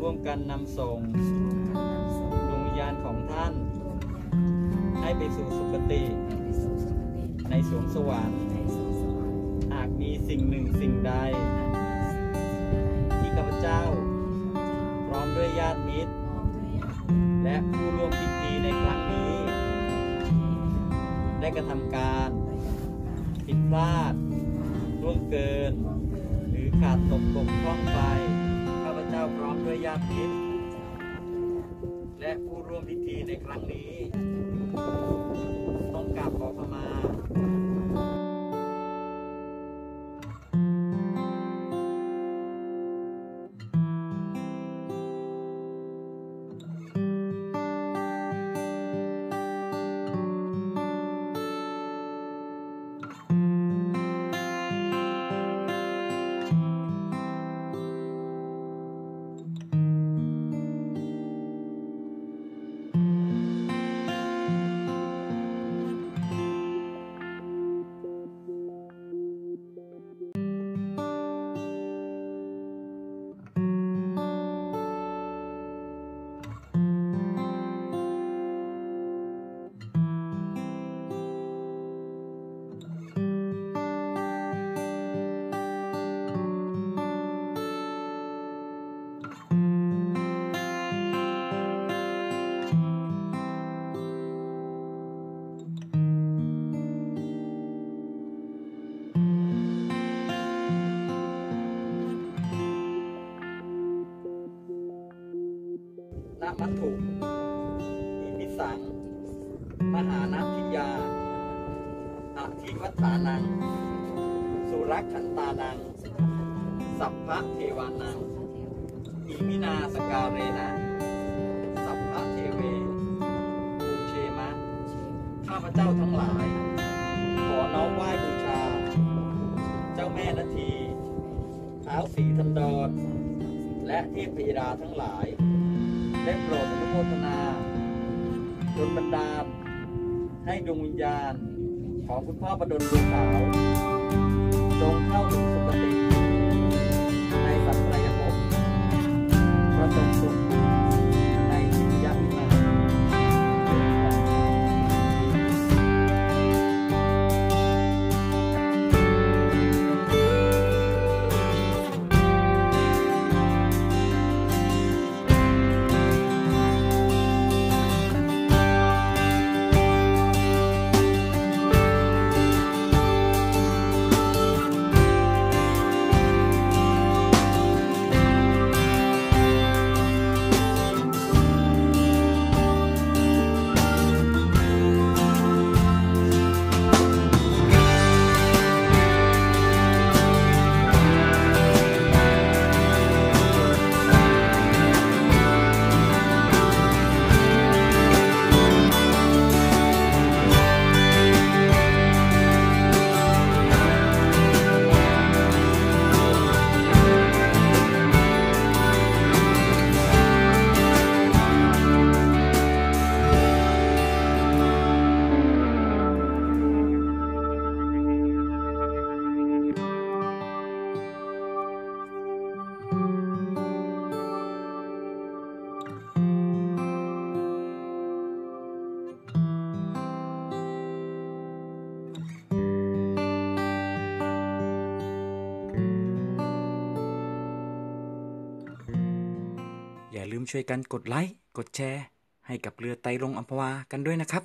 ร่วมกันนำส่งดวงวิญญาณของท่าน ให้ไปสู่สุคติ ในสวงสวรรค์หากมีสิ่งหนึ่งสิ่งใด ที่ข้าพเจ้า พร้อมด้วยญาติมิตร และผู้ร่วมพิธีในครั้งนี้ ได้กระทำการผิดพลาดล่วงเกิน หรือขาดตกบกพร่องไปาพเจ้าพร้อมด้วยญาติมิตรและผู้ร่วมพิธีในครั้งนี้ ต้องกราบขอขมา นะมัตถุอิมิสัง มหานะทิยาอธิวัตถานัง สุรักขันตานัง สัพพะเทวานัง อิมินาสักกาเรนะ สัพพะเทเวปูเชมะ ข้าพเจ้าทั้งหลาย ขอน้อมไหว้บูชา เจ้าแม่นทีเท้าวสีทันดรและเทพธิดาทั้งหลาย ได้โปรดอนุโมทนาจนบันดาล ให้ดวงวิญญาณ ของคุณพ่อประดลดวงขาว จงเข้าถึงสุ ลืมช่วยกันกดไลค์ กดแชร์ ให้กับเรือไตลงอัมพวากันด้วยนะครับ